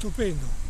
stupendo.